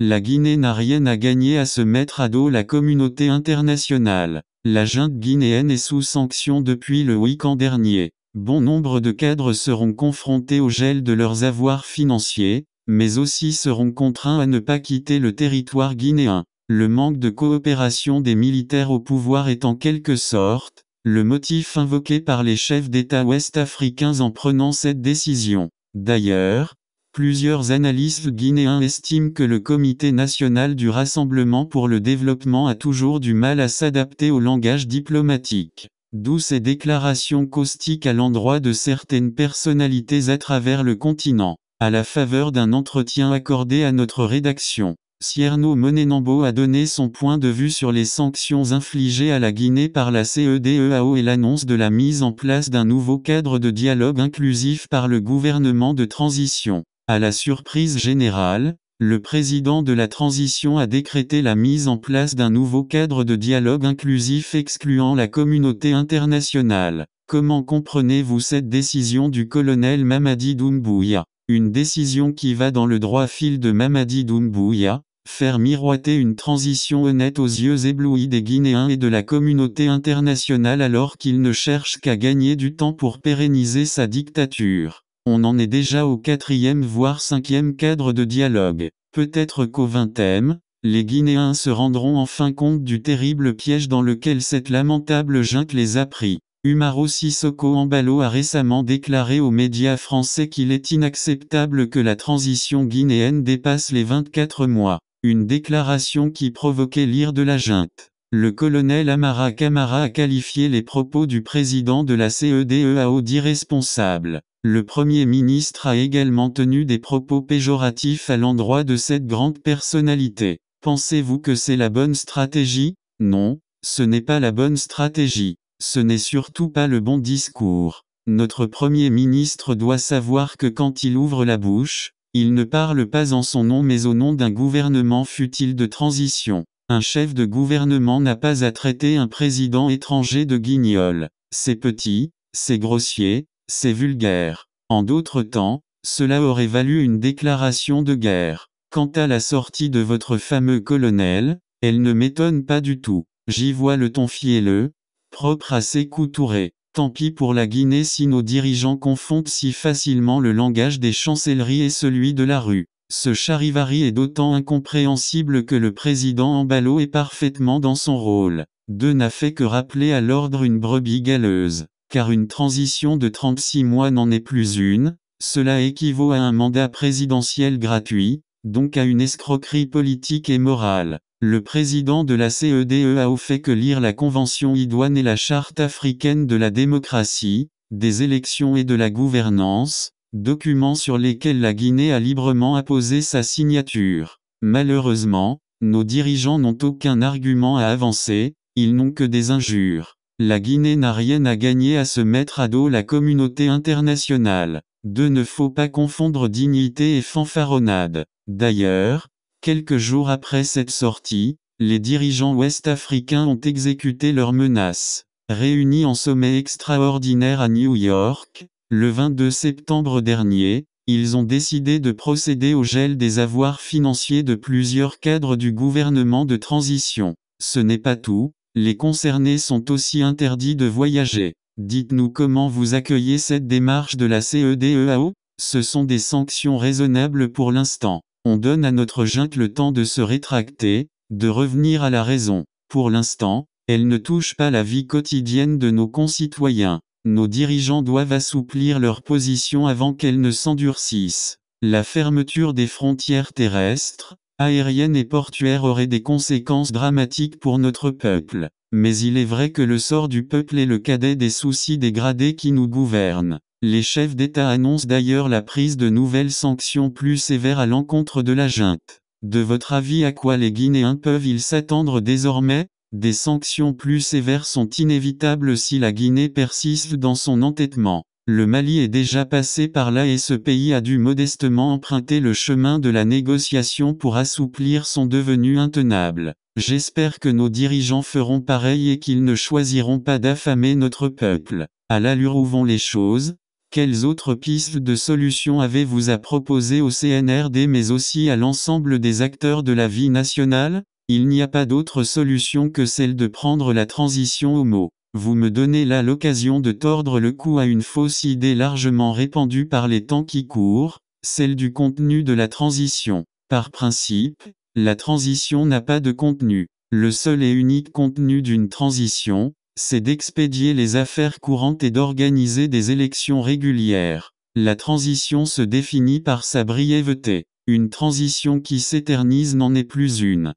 La Guinée n'a rien à gagner à se mettre à dos la communauté internationale. La junte guinéenne est sous sanction depuis le week-end dernier. Bon nombre de cadres seront confrontés au gel de leurs avoirs financiers, mais aussi seront contraints à ne pas quitter le territoire guinéen. Le manque de coopération des militaires au pouvoir est en quelque sorte, le motif invoqué par les chefs d'État ouest-africains en prenant cette décision. D'ailleurs, plusieurs analystes guinéens estiment que le Comité national du Rassemblement pour le développement a toujours du mal à s'adapter au langage diplomatique. D'où ces déclarations caustiques à l'endroit de certaines personnalités à travers le continent. À la faveur d'un entretien accordé à notre rédaction, Cierno Monenambo a donné son point de vue sur les sanctions infligées à la Guinée par la CEDEAO et l'annonce de la mise en place d'un nouveau cadre de dialogue inclusif par le gouvernement de transition. À la surprise générale, le président de la transition a décrété la mise en place d'un nouveau cadre de dialogue inclusif excluant la communauté internationale. Comment comprenez-vous cette décision du colonel Mamadi Doumbouya? Une décision qui va dans le droit fil de Mamadi Doumbouya, faire miroiter une transition honnête aux yeux éblouis des Guinéens et de la communauté internationale alors qu'il ne cherche qu'à gagner du temps pour pérenniser sa dictature. On en est déjà au quatrième voire cinquième cadre de dialogue. Peut-être qu'au vingtième, les Guinéens se rendront enfin compte du terrible piège dans lequel cette lamentable junte les a pris. Umaro Sissoko Ambalo a récemment déclaré aux médias français qu'il est inacceptable que la transition guinéenne dépasse les 24 mois. Une déclaration qui provoquait l'ire de la junte. Le colonel Amara Kamara a qualifié les propos du président de la CEDEAO d'irresponsables. Le Premier ministre a également tenu des propos péjoratifs à l'endroit de cette grande personnalité. Pensez-vous que c'est la bonne stratégie? Non, ce n'est pas la bonne stratégie. Ce n'est surtout pas le bon discours. Notre Premier ministre doit savoir que quand il ouvre la bouche, il ne parle pas en son nom mais au nom d'un gouvernement futile de transition. Un chef de gouvernement n'a pas à traiter un président étranger de guignol. C'est petit, c'est grossier, c'est vulgaire. En d'autres temps, cela aurait valu une déclaration de guerre. Quant à la sortie de votre fameux colonel, elle ne m'étonne pas du tout. J'y vois le ton fielleux, propre à ses Touré. Tant pis pour la Guinée si nos dirigeants confondent si facilement le langage des chancelleries et celui de la rue. Ce charivari est d'autant incompréhensible que le président Ambalo est parfaitement dans son rôle. Deux n'a fait que rappeler à l'ordre une brebis galeuse car une transition de 36 mois n'en est plus une, cela équivaut à un mandat présidentiel gratuit, donc à une escroquerie politique et morale. Le président de la CEDEAO fait que lire la Convention idoine et la Charte africaine de la démocratie, des élections et de la gouvernance, documents sur lesquels la Guinée a librement apposé sa signature. Malheureusement, nos dirigeants n'ont aucun argument à avancer, ils n'ont que des injures. La Guinée n'a rien à gagner à se mettre à dos la communauté internationale. De ne faut pas confondre dignité et fanfaronnade. D'ailleurs, quelques jours après cette sortie, les dirigeants ouest-africains ont exécuté leurs menaces. Réunis en sommet extraordinaire à New York, le 22 septembre dernier, ils ont décidé de procéder au gel des avoirs financiers de plusieurs cadres du gouvernement de transition. Ce n'est pas tout, les concernés sont aussi interdits de voyager. Dites-nous comment vous accueillez cette démarche de la CEDEAO Ce sont des sanctions raisonnables pour l'instant. On donne à notre junte le temps de se rétracter, de revenir à la raison. Pour l'instant, elle ne touche pas la vie quotidienne de nos concitoyens. Nos dirigeants doivent assouplir leur position avant qu'elle ne s'endurcisse. La fermeture des frontières terrestres, aérienne et portuaire aurait des conséquences dramatiques pour notre peuple. Mais il est vrai que le sort du peuple est le cadet des soucis dégradés qui nous gouvernent. Les chefs d'État annoncent d'ailleurs la prise de nouvelles sanctions plus sévères à l'encontre de la junte. De votre avis à quoi les Guinéens peuvent-ils s'attendre désormais? Des sanctions plus sévères sont inévitables si la Guinée persiste dans son entêtement. Le Mali est déjà passé par là et ce pays a dû modestement emprunter le chemin de la négociation pour assouplir son devenu intenable. J'espère que nos dirigeants feront pareil et qu'ils ne choisiront pas d'affamer notre peuple. À l'allure où vont les choses, Quelles autres pistes de solutions avez-vous à proposer au CNRD mais aussi à l'ensemble des acteurs de la vie nationale? Il n'y a pas d'autre solution que celle de prendre la transition au mot. Vous me donnez là l'occasion de tordre le cou à une fausse idée largement répandue par les temps qui courent, celle du contenu de la transition. Par principe, la transition n'a pas de contenu. Le seul et unique contenu d'une transition, c'est d'expédier les affaires courantes et d'organiser des élections régulières. La transition se définit par sa brièveté. Une transition qui s'éternise n'en est plus une.